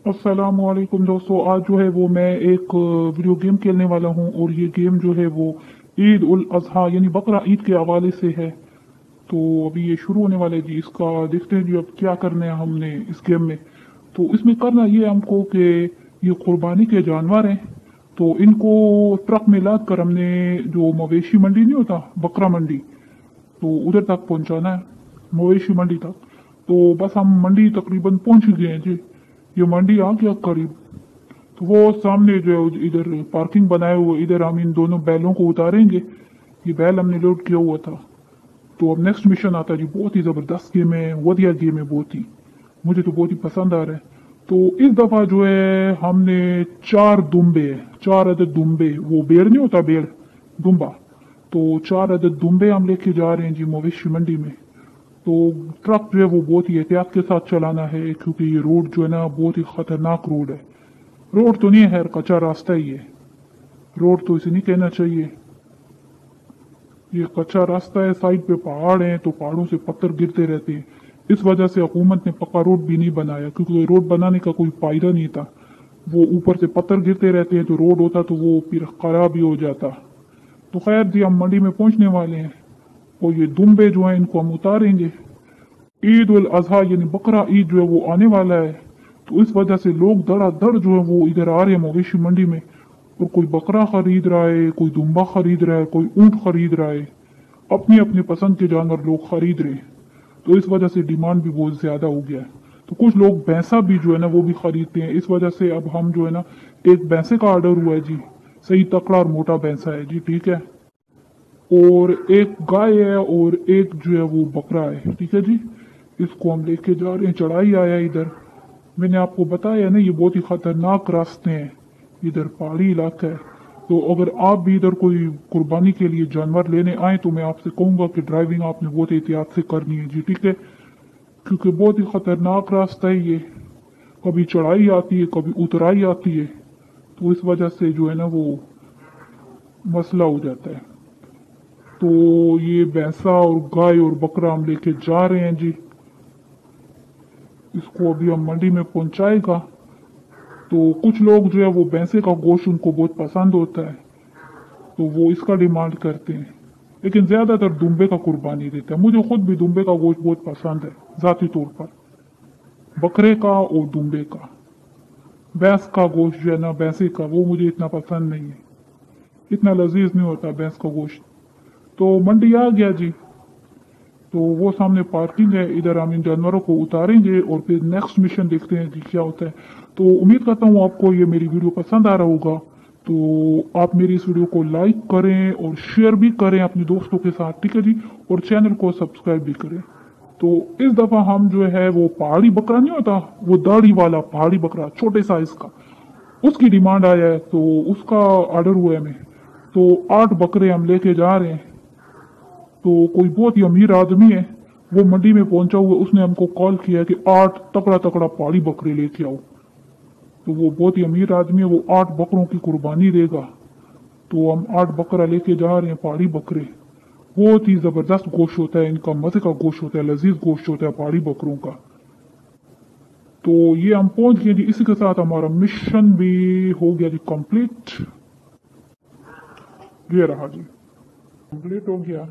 अस्सलाम वालेकुम दोस्तों, आज जो है वो मैं एक वीडियो गेम खेलने वाला हूँ और ये गेम जो है वो ईद उल अजहा यानी बकरा ईद के हवाले से है। तो अभी ये शुरू होने वाला है जी, इसका देखते हैं जी अब क्या करना है हमने इस गेम में। तो इसमें करना ये हमको कि ये कुर्बानी के जानवर हैं तो इनको ट्रक में लाद कर हमने जो मवेशी मंडी नहीं होता, बकरा मंडी तो उधर तक पहुंचाना है, मवेशी मंडी तक। तो बस हम मंडी तकरीबन पहुँच गए हैं जी। ये मंडी आ गया करीब। तो वो सामने जो है, इधर पार्किंग बनाए हुए, इधर हम इन दोनों बैलों को उतारेंगे। ये बैल हमने लोड किया हुआ था। तो अब नेक्स्ट मिशन आता जी, बहुत ही ज़बरदस्त गेम है वधिया गेम है, बहुत ही। मुझे तो बहुत ही पसंद आ रहा है। तो इस दफ़ा जो है, हमने चार दुम्बे चार अदद दुम्बे वो बेड़ नहीं होता बेड़ दुम्बा तो चार अदद दुम्बे हम लेके जा रहे हैं जी, मवेशी मंडी में। तो ट्रक जो है वो बहुत ही एहतियात के साथ चलाना है, क्योंकि ये रोड जो है ना बहुत ही खतरनाक रोड है। रोड तो नहीं है कच्चा रास्ता ही है। रोड तो इसे नहीं कहना चाहिए। ये कच्चा रास्ता है, साइड पे पहाड़ हैं तो पहाड़ों से पत्थर गिरते रहते हैं। इस वजह से हुकूमत ने पक्का रोड भी नहीं बनाया, क्योंकि रोड बनाने का कोई फ़ायदा नहीं था। वो ऊपर से पत्थर गिरते रहते हैं तो रोड होता तो वो फिर खराब ही हो जाता। तो खैर जी, हम मंडी में पहुँचने वाले हैं। और ये दुम्बे जो है इनको हम उतारेंगे ईद उल अजहा यानी बकरा ईद जो है वो आने वाला है तो इस वजह से लोग धड़ाधड़ जो है वो इधर आ रहे हैं मवेशी मंडी में और कोई बकरा खरीद रहा है कोई दुम्बा खरीद रहा है कोई ऊँट खरीद रहा है अपनी अपनी पसंद के जानवर लोग खरीद रहे हैं तो इस वजह से डिमांड भी बहुत ज़्यादा हो गया है तो कुछ लोग भैंसा भी जो है ना वो भी खरीदते हैं इस वजह से अब हम जो है ना एक भैंसे का ऑर्डर हुआ है जी सही तकड़ा और मोटा भैंसा है जी ठीक है और एक गाय है और एक जो है वो बकरा है। ठीक है जी? इसको हम लेके जा रहे हैं। चढ़ाई आया इधर। मैंने आपको बताया ना, ये बहुत ही खतरनाक रास्ते हैं। इधर पहाड़ी इलाका है। तो अगर आप भी इधर कोई कुर्बानी के लिए जानवर लेने आए तो मैं आपसे कहूँगा कि ड्राइविंग आपने बहुत एहतियात से करनी है जी, ठीक है? क्योंकि बहुत ही खतरनाक रास्ता है ये। कभी चढ़ाई आती है, कभी उतराई आती है तो इस वजह से जो है ना वो मसला हो जाता है। तो ये भैंसा और गाय और बकरा हम लेके जा रहे हैं जी। इसको अभी हम मंडी में पहुंचाएगा। तो कुछ लोग जो है वो भैंसे का गोश्त उनको बहुत पसंद होता है। तो वो इसका डिमांड करते हैं। लेकिन ज़्यादातर दुम्बे का कुर्बानी देता है। मुझे खुद भी दुम्बे का गोश्त बहुत पसंद है, जाती तौर पर। बकरे का और दुम्बे का। भैंस का गोश्त जो है ना, भैंसे का, वो मुझे इतना पसंद नहीं है। इतना लजीज नहीं होता भैंस का गोश्त। तो मंडी आ गया जी। तो वो सामने पार्किंग है, इधर हम इन जानवरों को उतारेंगे और फिर नेक्स्ट मिशन देखते हैं जी क्या होता है। तो उम्मीद करता हूँ आपको ये मेरी वीडियो पसंद आ रहा होगा। तो आप मेरी इस वीडियो को लाइक करें और शेयर भी करें अपने दोस्तों के साथ, ठीक है जी? और चैनल को सब्सक्राइब भी करें। तो इस दफ़ा हम जो है वो पहाड़ी बकरा नहीं होता, वो दाढ़ी वाला पहाड़ी बकरा, छोटे साइज़ का। उसकी डिमांड आया है तो उसका ऑर्डर हुआ है हमें। तो आठ बकरे हम लेके जा रहे हैं। तो कोई बहुत ही अमीर आदमी है, वो मंडी में पहुँचा हुआ, उसने हमको कॉल किया कि आठ तकड़ा तकड़ा पहाड़ी बकरे लेके आओ। तो वो बहुत ही अमीर आदमी है, वो आठ बकरों की कुर्बानी देगा। तो हम आठ बकरा लेके जा रहे हैं पहाड़ी बकरे। बहुत ही ज़बरदस्त गोश्त होता है, इनका मज़े का गोश्त होता है, लजीज गोश्त होता है पहाड़ी बकरों का। तो ये हम पहुँच गए जी, इसी के साथ हमारा मिशन भी हो गया जी कंप्लीट ये रहा जी। कंप्लीट हो गया।